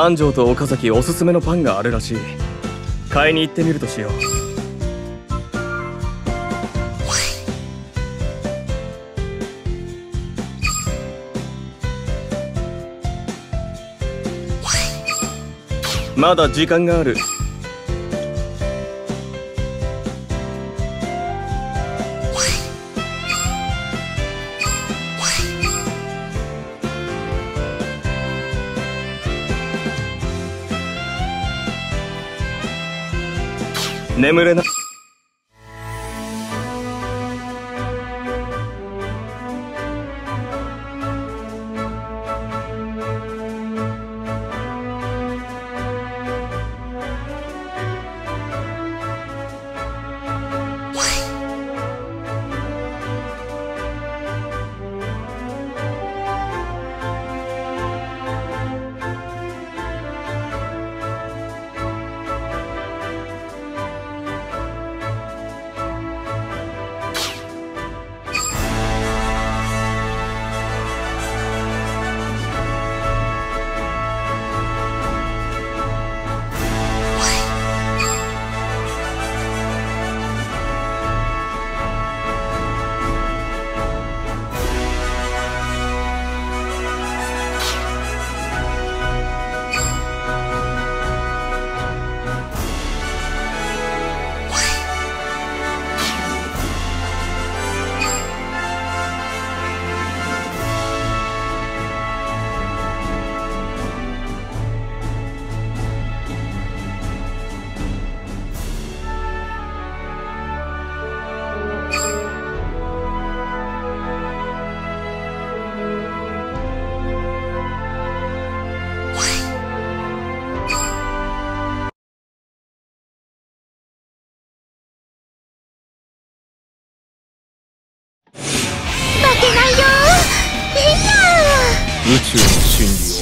安城と岡崎おすすめのパンがあるらしい。買いに行ってみるとしよう。まだ時間がある。眠れな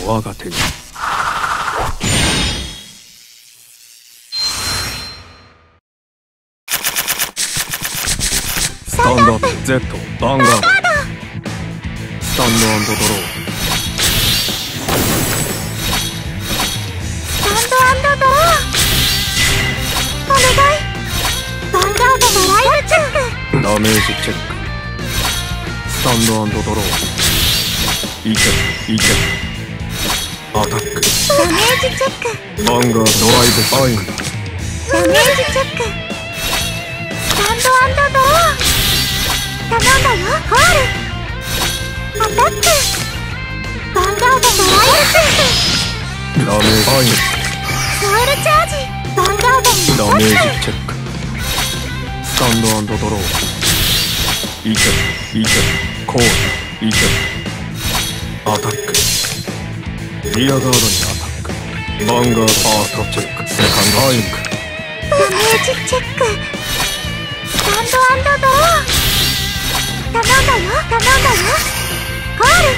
我が手に。スタンドアップ。Z ヴァンガード。スタンドドロスタンドドロー。お願い。ヴァンガードのライブチェック。ーダメージチェック。スタンドドロー。いけいけアタック。ダメージチェックヴァンガードドライブバイン。ダメージチェックスタンドドロー頼んだよ。ホール。アタック。ヴァンガードのライブダメージバインソウルチャージ。ヴァンガードダメージチェック。スタンドドロー。いけいけコールいけ。アタックリアガードにアタックヴァンガーファーストチェックセカンドアインクダメージチェックスタンドドロー頼んだよ頼んだよコール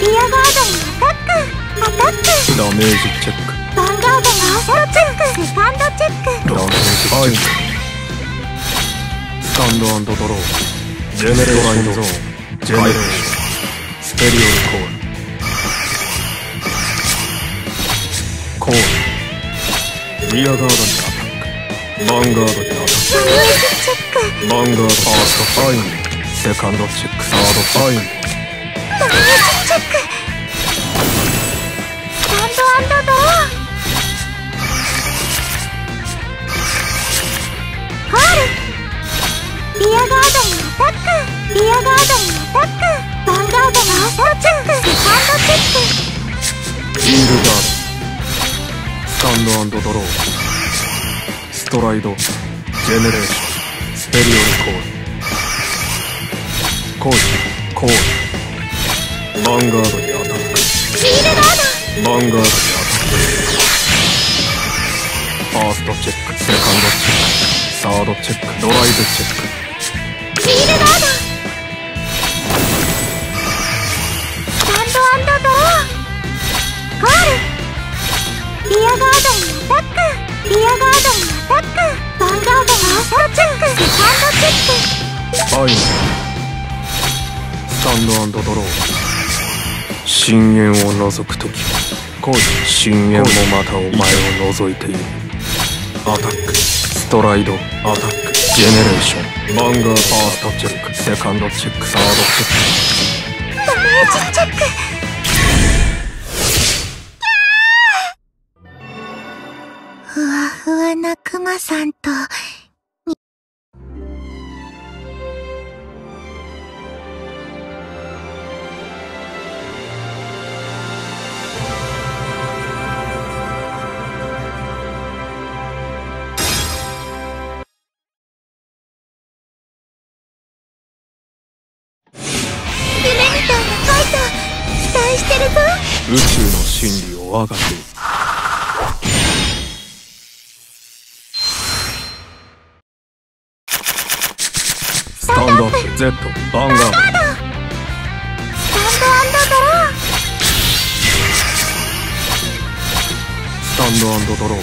リアガードにアタックアタックダメージチェックヴァンガードのファーストチェックセカンドチェックダメージアインクスタンドドロー。ジェネレーションゾーン。ジェネレーション。スペリオルコール。コールリアガードにアタック。ヴァンガードにアタック。ダメージチェック。ヴァンガードファーストファインセカンドチェック。サードファインダメージチェック。スタンドドローコールリアガードにアタック。リアガードにアタック。ヴァンガードのアタック。セカンドチェック。ンドドロース。トライドジェネレーションスペリオルコールコールコールヴァンガードにアタックヒールガードヴァンガードにアタックファーストチェックセカンドチェックサードチェックドライブチェックヒールガードス。タンドドローコールリアガードリアガードにアタックヴァンガードのアタックセカンドチェックファインスタンドドロー。深淵を覗くとき来い深淵もまたお前を覗いている。アタック。ストライド。アタック。ジェネレーション。ヴァンガードファーストチェック。セカンドチェック。サードチェック。ダメージチェックなクマさんと夢みたいなファイト期待してるぞ。宇宙の真理を我が手にスタンドアップ Z バンガードスタンドドロースタンドドロー。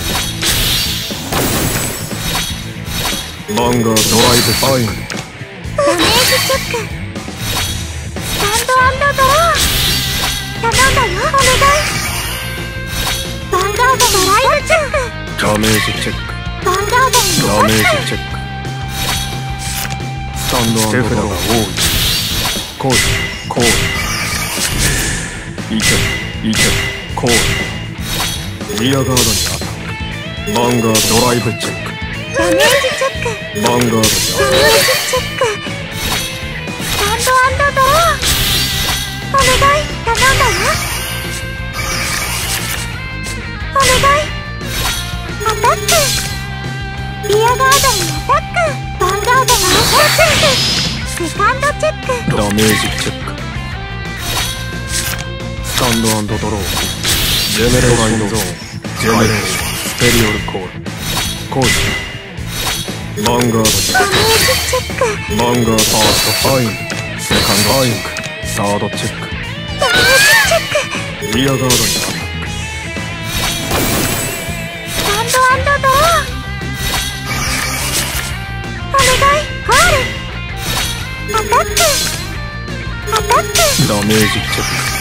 バンガードライブアインダメージチェックスタンドドロー頼んだよお願いヴァン。ガードのライブチェックダメージチェック。ヴァンガードのダメージチェック。スタンドドローが多いコールコールいけいけコールリアガードにアタック。バンガードライブチェック。ダメージチェック。バンガードにダメージチェック。スタンドアンドローお願い。頼んだよ。お願いアタックリアガードにアタックードのアタックセカンドチェックダメージチェックスタンドドロージェネレーションゾーンジェネレーションスペリオルコールコールバンガードチェッダメージチェッククバンガードファーストファインセカンドチェックサードチェックダメージチェックリアガードにアタックスタンドドローお願い。コール。アタック。アタック。ダメージチェッ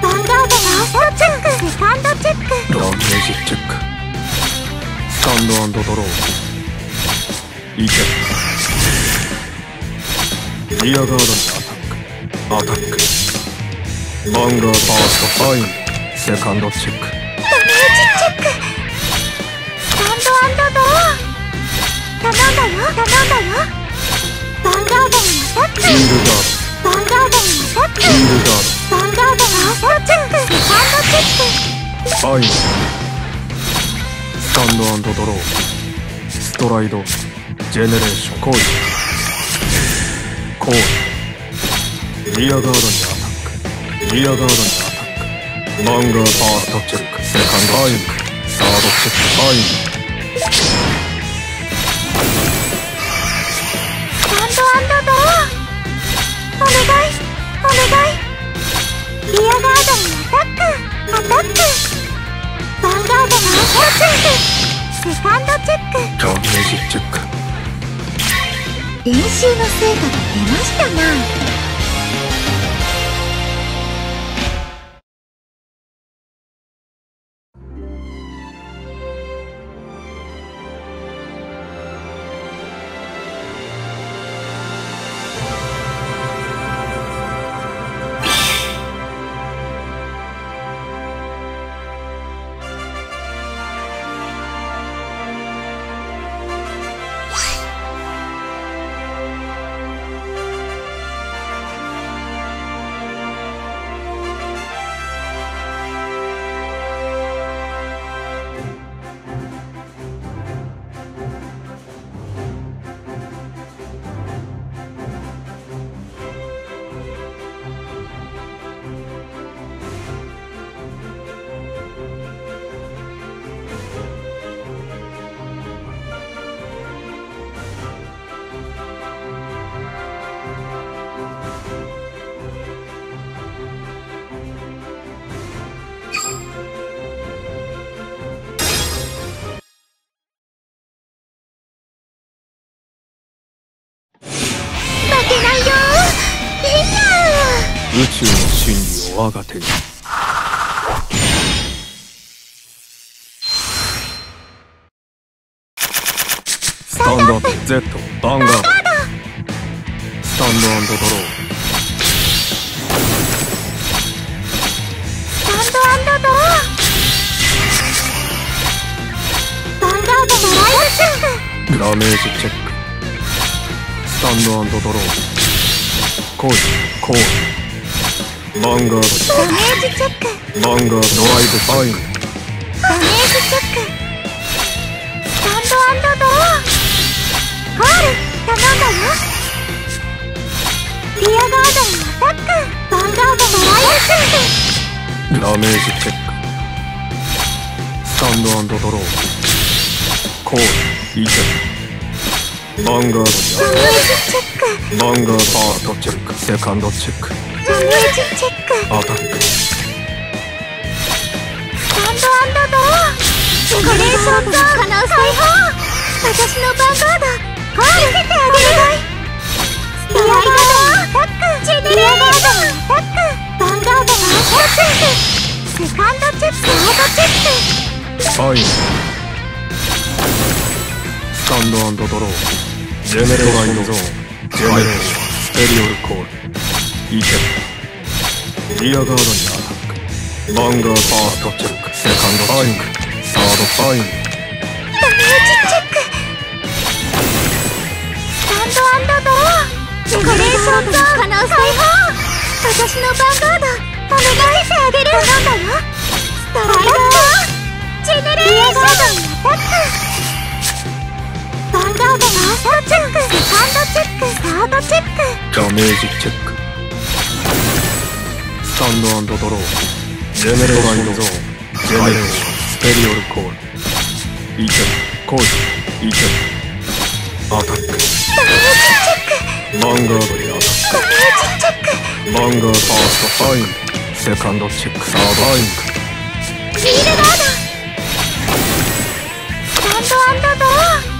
ヴァンガードのアタックセカンドチェック。ダメージチェックスタンドドロー。いけ。リアガードにアタック。アタック。バンガードファーストファイン。セカンドチェック。ガーヴァンガードにアタックドヒー。ルガーヴァンガードのアタックセカンドチェックドファインスタンドドロー。ストライドジェネレーションコール。コール。リアガードにアタック。リアガードにアタック。バンガーファーストチェック。セカンドチェックサードチェック。ファイン願い。リアガードにアタックアタックヴァンガードのアタックセカンドチェック。ダメージチェック。練習の成果が出ましたな我が手に。スタンドアップ Z バンガードスタンドアンドドロースタンドアンドドロー。ドダメージチェック。スタンドアンドドロー。攻撃攻撃ンガーダメージチェックドバンガードドライブファインダメージチェック。スタンドドローコール頼んだよリアガードにアタックバンガードドライブチェックダメージチェックスタンドドロー。コールイチェックバンガードにダメージチェックバンガードファーストチェック。セカンドチェックダメージチェックアタックスタンドドロー。デコレーションゾーン解放私のバンガードコール見せてあげるスタイガードアタックジェネレーガードにアタックバンガードのアタックセカンドチェックサードチェックファインスタンドドロー。ジェネレーションゾーン。ジェネレーション。スペリオルコール。イチェックリアガードにアタックバンガーファーストチェックセカンドチェックサードファインダメージチェックスタンドドローデコレーションゾーン可能解放私のバンガードお願いしてあげる頼んだよスタイガージェネレーションガードにア。タックバンガードのア。ストチェックセカンドチェックサードチェックダメージチェックスタンドドロージェネレーションゾーンジェネレーションスペリオルコールイチェックコールイチェックアタックダメージチェックバンガードにアタックダメージチェックバンガードファーストファインセカンドチェックサードファインシールガードスタンドドロー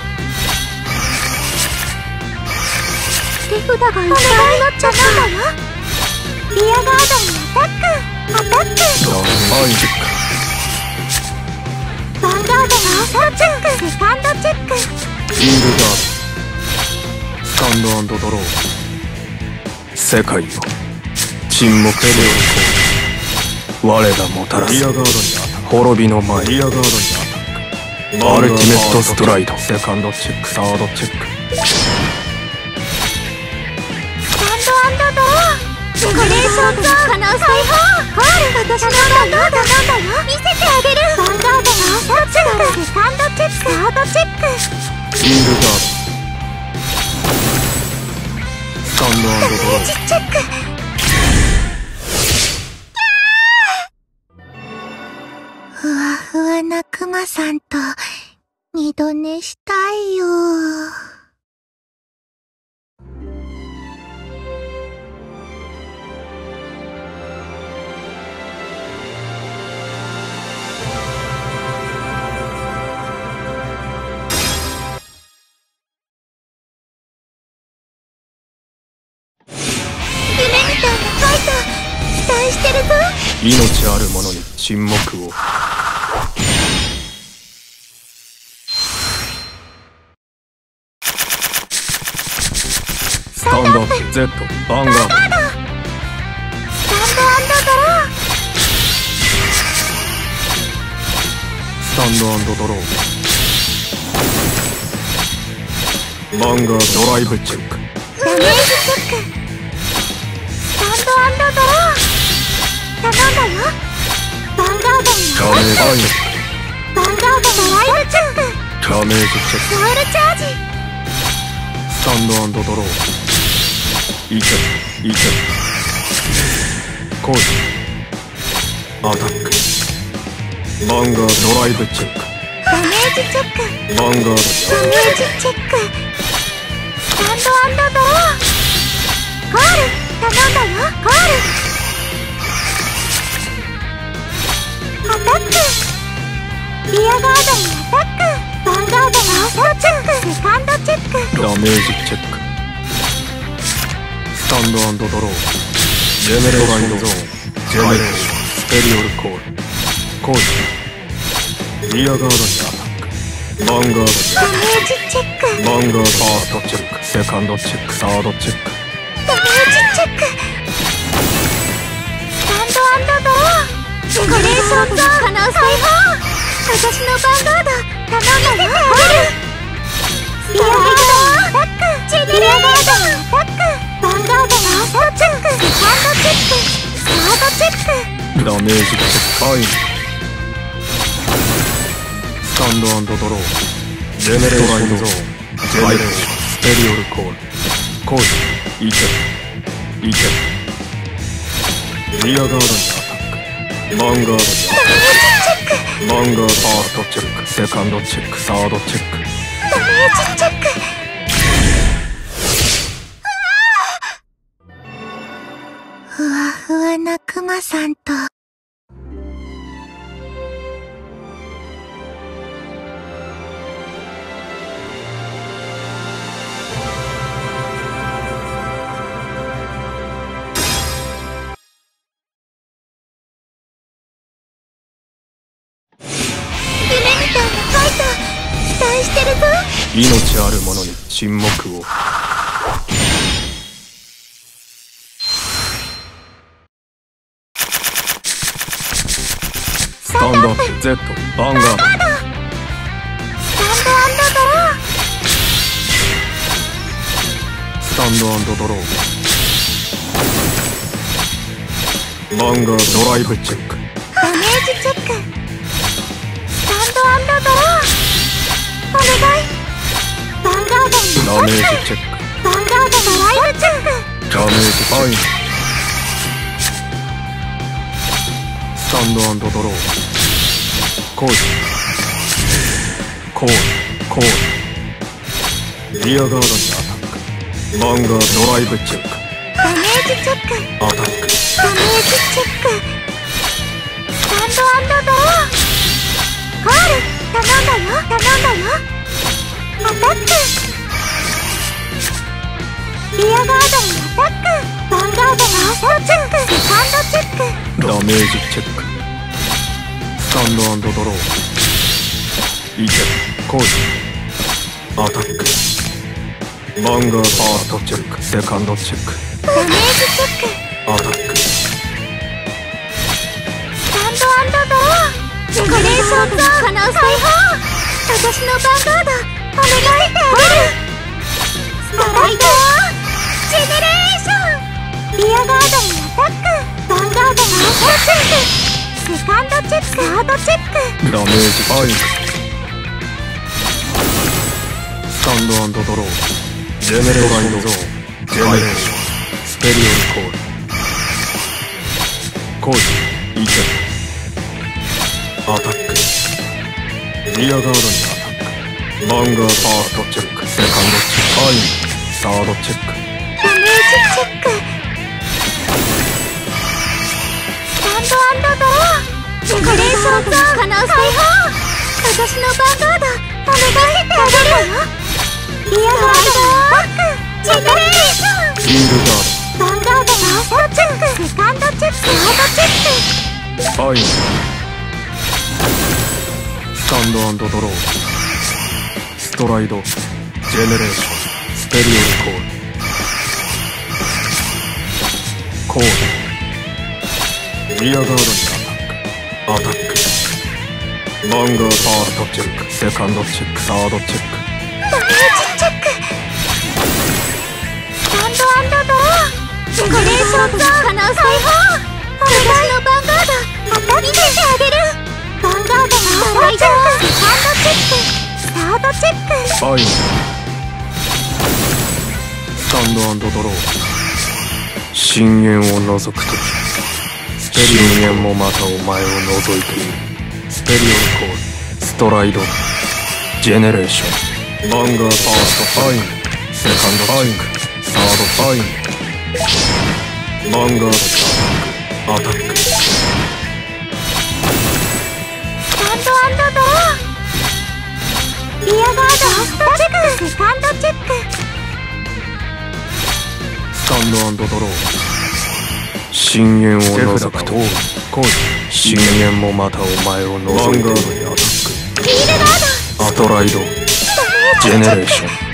手札がいっぱいになっちゃったんだよ。リアガードにタックアタックダメージッバンガードのアストチェックセカンドチェッククイールガードスタンドドロー世界を沈黙ペリオルコール我がもたらす滅びの前リアガードにアタックアルティメットストライドセカンドチェックサードチェックーデコレーションゾーン可能解放コール私のバンガードなんだよ見せてあげるバンガードのアストチェックセカンドチェックサードチェックイールガードスタンドドロダメージチェックふわふわなクマさんと二度寝したいよ。命ある者に沈黙を。スタンド Z バンガードスタンドドロースタンドドロー。バンガードドライブチェック。ダメージチェック。スタンドドロー。頼んだよバンガー。ドにダメージアタックバンガードドライブチェックダメージチェックソウルチャージスタンドドローイチェックイチェックコールアタックバンガードドライブチェックダメージチェックバンガードダメージチェックスタンドドローコール頼んだよコールアタック。リアガードにアタック。バンガードのアストチェック。セカンドチェック。ダメージチェックスタンドドロージェネレーションゾーンジェネレーションスペリオルコールコールリアガードにアタックヴァンガードダメージチェックヴァンガードファーストチェックセカンドチェックサードチェックダメージチェックジェネレーションゾーン解放私のヴァンガード頼んだよホールリアガード。アタックジェネレーションアタックヴァンガードファーストチェックセカンドチェックスタートチェックダメージチェックアインスタンドドロー。ジェネレーションゾーンジェネレーション。スペリオルコール。コールいけいけリアガードに。マンガードチェックマンガードファーストチェック。セカンドチェック。サードチェックダメージチェック。ふわふわなクマさんと。沈黙を。スタンドアップ Z ヴァンガードスタンドドロースタンドドロー。ヴァンガードドライブチェック。ダメージチェック。スタンドドロー。お願い。ヴァンガードダメージチェックヴァンガードライブチェックダメージチェックスタンドドローコールコールコールリアガードにアタックヴァンガードライブチェックダメージチェックアタックダメージチェックスタンドドロー。コール。頼んだよ。頼んだよ。アタックリアガードにアタックヴァンガードのアタックチェックセカンドチェックダメージチェック。スタンドドロー。いけ。コールアタック。ヴァンガードファーストチェック。セカンドチェック。ダメージチェックアタック。スタンドドロー。ジェレーションゾーン解放私のヴァンガードお願いストライドジェネレーションリアガードにアタックヴァンガードのアタックセカンドチェックサードチェックダメージアインスタンドドロー。ジェネレーション。ゾーンジ。ェネレーションスペリオルコールコールいけアタック。リアガードにアタックヴァンガードファーストチェックセカンドチェックアインサードチェックダメージチェックスタンドドロージェネレーションゾーン解放私のヴァンガードお願い頼むよリアガードバックジェネレーションフィールガーヴァンガードのファーストチェックセカンドチェックサードチェックドアインスタンドドローストライドジェネレーションスペリオルコールコール。リアガードにアタックアタック。ヴァンガーファーストチェックセカンドチェックサードチェック。ダメージチェック。スタンドドロージェネレーションゾーン。解放私のヴァンガード。アタックしてあげるヴァンガード。のストライド。セカンド。チェックートチェック。アイン。スタンドドロー。深淵を覗くときスペリオンもまたお前を覗いている。スペリオルコール。ストライド。ジェネレーション。ヴァンガードファーストアイン。セカンドアイン。サードアインヴァンガードアタックリアガードファーストチェックセカンドチェックスタンドドロー。深淵を覗くと。深淵もまたお前を覗いているフィールガードアトライド。ジェネレーション